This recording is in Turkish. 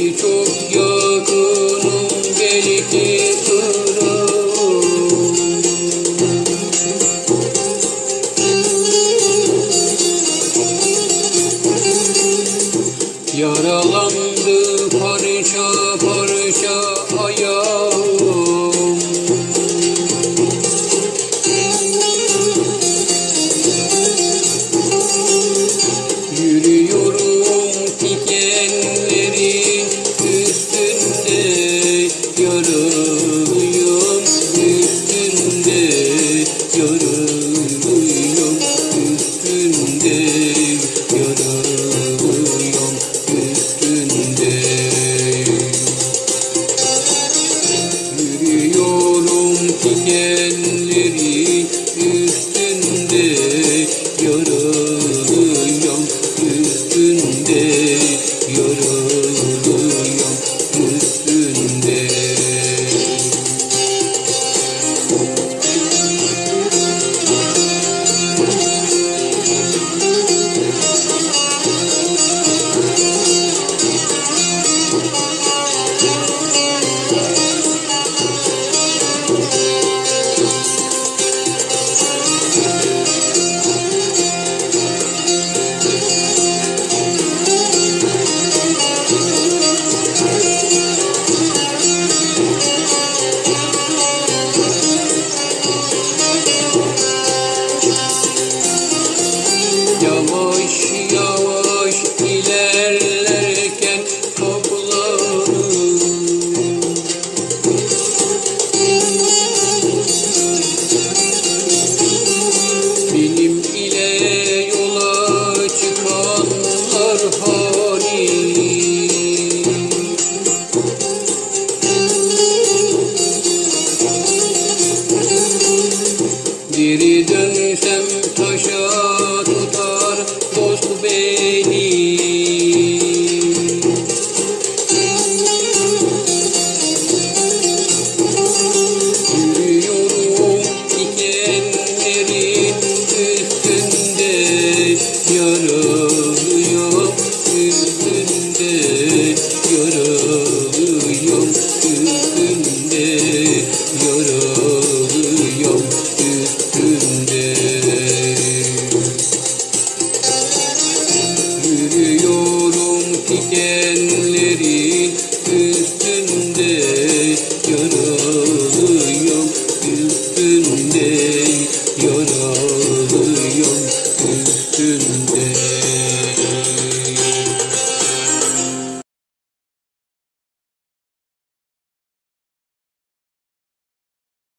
Ey çok yakınım beni Yaralandı parça parça. Yavaş ilerlerken toplanır Benim ile yola çıkanlar hani? Geri dönsem taşa